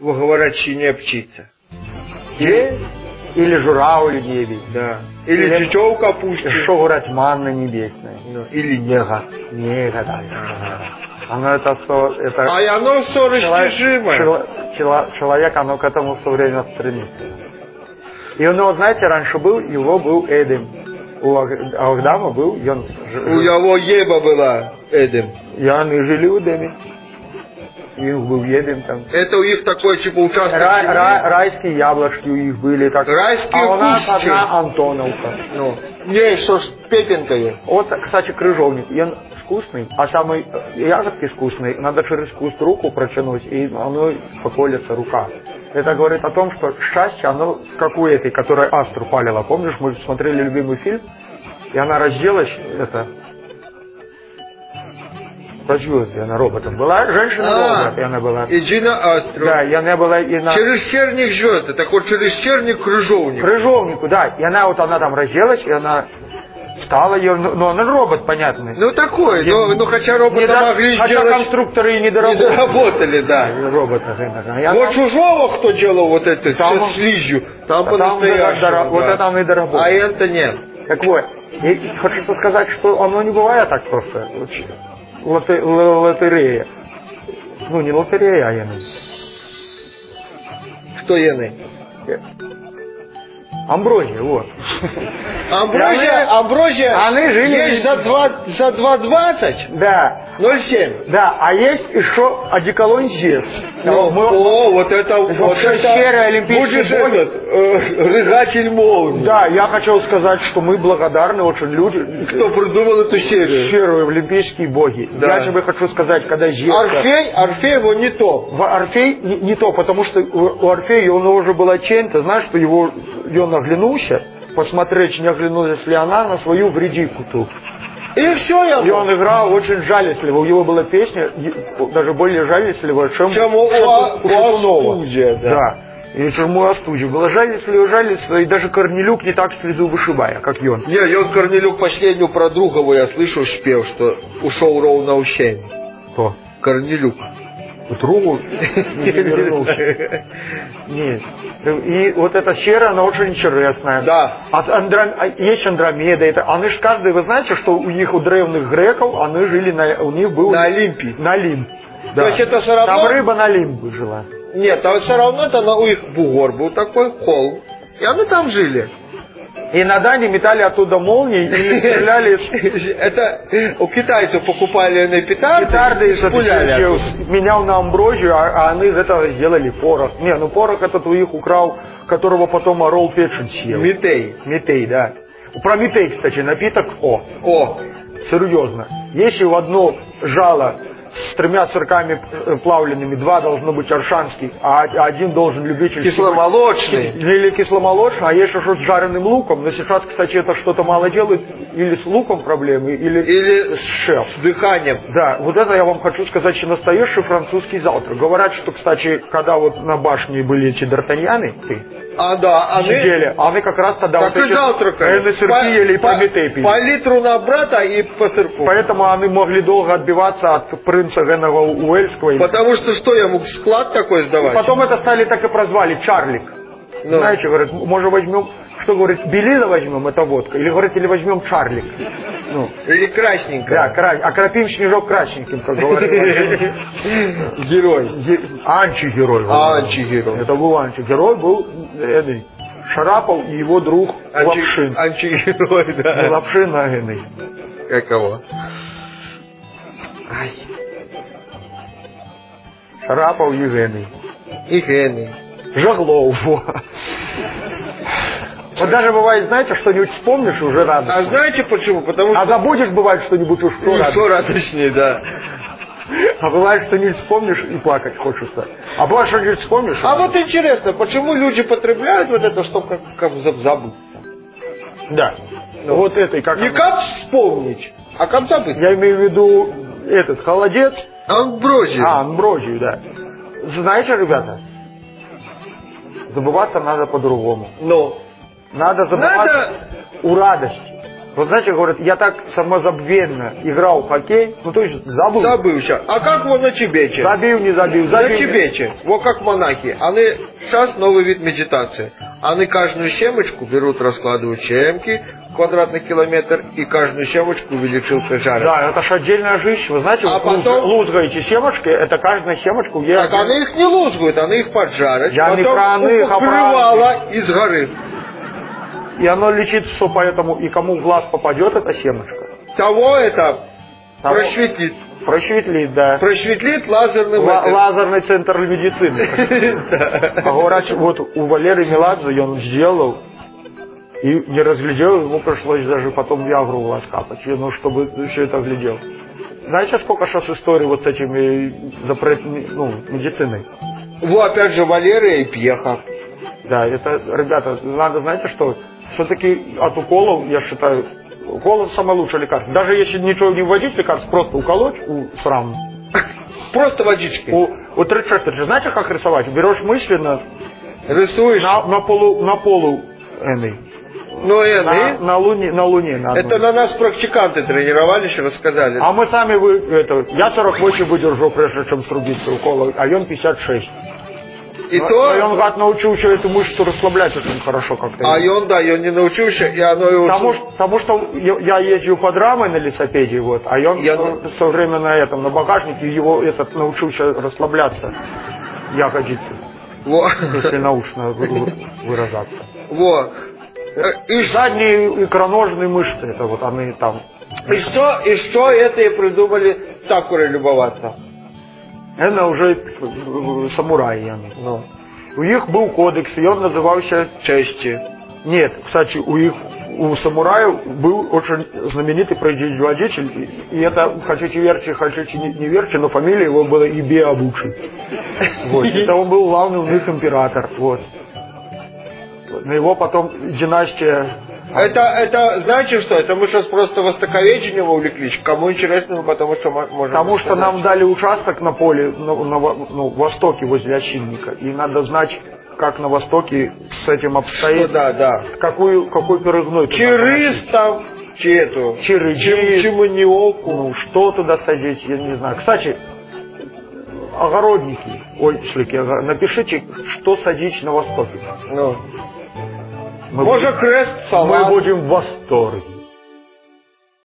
говорячиня птиця. Є? Или журавль небе. Да. Или Или- чечов капусти. Что говорят, манна небесная. Ну, Или нега. Не, да. Оно это, это А и оно все человек, растяжимое. чело- чело- человек, оно к этому все время стремится. И у него, знаете, раньше был, его был Эдем. У Аг- Агдама был, и он У его еба была Эдем. и они жили у Эдеме. И Эдем там. Это у них такой типа участок Ра- земли. ра- райские яблочки у них были. Так. Райские а у нас кущи. одна Антоновка. Ну, не, что ж, пепенкою. Вот, кстати, крыжовник. Он вкусный, а самый э, ягодки вкусные, надо через куст руку протянуть, и оно поколется рука. Это говорит о том, что счастье, оно как у этой, которая астру палила. Помнишь, мы смотрели любимый фильм, и она разделась, это, звезды, она роботом была, женщина-робот, и она была. и Джина Астро. Да, и она была и на... Через черник звезды, так вот через черник крыжовник. Крыжовнику, да. И она вот, она там разделась, и она встала, ее, ну, ну, она робот, понятный. Ну такой, Не- ну, ну хотя Не робота до- могли хотя сделать, конструкторы и не не доработали. доработали, да. Робота, да, она- Вот чужого кто делал вот это Там он- слизью, там А там дора- по-настоящему. вот да. это он и доработал. А это нет. Так вот, и хочется сказать, что оно не бывает так просто. Лоте- лотерея. Ну, не лотерея, а я не- Кто ены? Амброзия, вот. Амброзия, Они- амброзия они жили- есть за 2, за 2,20, Да, 0,7. да, а есть еще одеколон Зевс. Ну, Мы- о, вот это, вот это, серые олимпийские будешь боги. этот, э, рыгатель молнии. Да, я хотел сказать, что мы благодарны очень людям, Кто придумал эту серию? серые олимпийские боги. Да. Я тебе хочу сказать, когда Зевс... Орфей, Орфей его не то. В Орфей не, не то, потому что у, у Орфея он уже была тень, ты знаешь, что его, и он оглянулся, посмотреть, не оглянулась ли она на свою вредику ту. И все я И он играл очень жалостливо, у него была песня даже более жалостливая, чем, Чем у- у у. Астудия, да. И чем у Астудия. Была жалостливо, жалостливо, и даже Корнелюк не так слезу вышибая, как и он. Не, я вот Корнелюк последнюю про Другову я слышу спел, что ушел ровно у семь. Кто? Корнелюк. Другу не вернулся. Нет. И вот эта сера, она очень интересная. Да. От Андро- а Есть Андромеда. Это, они же каждый, вы знаете, что у них, у древних греков, они жили на, у них был... На Олимпе. На Олимп. То есть это все равно... Там рыба на Олимп жила. Нет, а все равно это на, у их бугор был такой холм. И они там жили. И иногда они метали оттуда молнии или стреляли Это у китайцев покупали на петарды, петарды, и пуляли менял на амброзию, а, а они из этого сделали порох. Не, ну порох этот у них украл, которого потом орол печень съел. Митей. Митей, да. Про митей, кстати, напиток О. О, Серьезно. Если в одно жало тремя сырками э, плавленными, два должно быть аршанских, а один должен любитель... кисломолочный. Или кисломолочный, а если что с жареным луком, но сейчас, кстати, это что-то мало делают, или с луком проблемы, или, Или с шеф. с дыханием. Да, вот это я вам хочу сказать, что настоящий французский завтрак. Говорят, что, кстати, когда вот на башне были эти д'Артаньяны, ты, А да, они сидели, а они как раз тогда как вот и завтракали. э, сырки ели и по, Прометей пили. по литру на брата и по сырку. Поэтому они могли долго отбиваться от принца Генного Уэльского. И Потому что что я мог склад такой сдавать? Потом это стали так и прозвали, Чарлик. Ну. Знаете, говорят, может возьмем, что говорит, Белила возьмем, это водка, или говорит, или возьмем Чарлик. Ну, Или красненько. да, кра... окропим снежок красненьким, как говорят. Герой. Ге- Антигерой. Антигерой. Это был антигерой, был э, Шарапов и его друг Анти- Лапшин. Антигерой, да. Лапшин, а Геный. Каково? Шарапов и Геный. И Гены. Жаглов. во. Вот даже бывает, знаете, что-нибудь вспомнишь, уже А радостно. знаете почему? Потому А что забудешь, бывает, что-нибудь уж что еще радостнее, да. А бывает, что не вспомнишь и плакать хочется. А бывает, что не вспомнишь. А вот интересно, почему люди потребляют вот это, чтобы как, как заб- забыть? Да. вот этой, как Не как вспомнить, а как забыть. Я имею в виду этот холодец. Амброзию. А, амброзию, да. Знаете, ребята, забываться надо по-другому. Ну, Надо забываться надо... у радости. Вот знаете, говорят, я так самозабвенно играл в хоккей, ну то есть забыл. Забывся. А как его на чебече? Забил, не забил, На забил. чебече. Вот как монахи. Они сейчас новый вид медитации. Они каждую щемочку берут, раскладывают щемки, квадратный километр, и каждую щемочку увеличил жара. Да, это же отдельная жизнь. Вы знаете, А вот потом- лузгаете семечки, это каждая семечку я... Так они их не лузгают, они их поджарят, Я не потом про них, а про из горы. И оно лечит все поэтому, и кому в глаз попадет эта семечка, Того это того просветлит. Просветлит, да. Просветлит лазерным Ла- этим. лазерный центр медицины. А говорят, вот у Валеры Меладзе он сделал, и не разглядел, ему пришлось даже потом Виагру в глаз капать, ну, чтобы все это глядел. Знаете, сколько сейчас историй вот с этими запрет, ну, медициной? Во, опять же, Валерия и Пьеха. Да, это, ребята, надо, знаете что, все-таки от уколов, я считаю, это самое лучшее лекарство. Даже если ничего не вводить лекарство, просто уколоть у срам. Просто водичкой. У, у 36 ты знаете, как рисовать? Берешь мысленно Рисуешь. на, на полу, на полу этой, Ну, э, на, на луне, на луне. На это на нас практиканты тренировались и рассказали. А мы сами, вы, это, я 48 выдержу, прежде чем срубиться укол, а он 56. И Но- то, но он, гад, научился эту мышцу расслаблять очень хорошо как-то. а и он, да, и он не научился, и оно его... Потому, потому что я езжу под рамой на лесопеде, вот, а он Я- все, время на этом, на багажнике, его этот научился расслабляться, ягодицы, Во, если научно вы- вы- выражаться. во. Э, И, Задние икроножные мышцы, это вот они там. и что, и что это и придумали сакурой любоваться? Это уже э, самураи. они. Ну, У них был кодекс, и он назывался... чести. Нет, кстати, у их у самураев был очень знаменитый производитель, и- и это, хотите верьте, хотите не, не верьте, но фамилия его была Ибеабучи. Вот. Это он был главный у них император. Вот. На его потом династия... Это, это, знаете что, это мы сейчас просто востоковедением увлеклись. Кому интересно, мы потому что мо- можем Потому что нам дали участок на поле, на, на ну, востоке возле Осинника. И надо знать, как на востоке с этим Ну, обстоит. да, да. Какую, какой перегной Чирыс там, чи эту, Чирыджи. чем, чемониоку. Ну, что туда садить, я не знаю. Кстати, огородники, ой, шлики, напишите, что садить на востоке. Ну. Мы Может, крест, будем, мы салат. будем в восторге.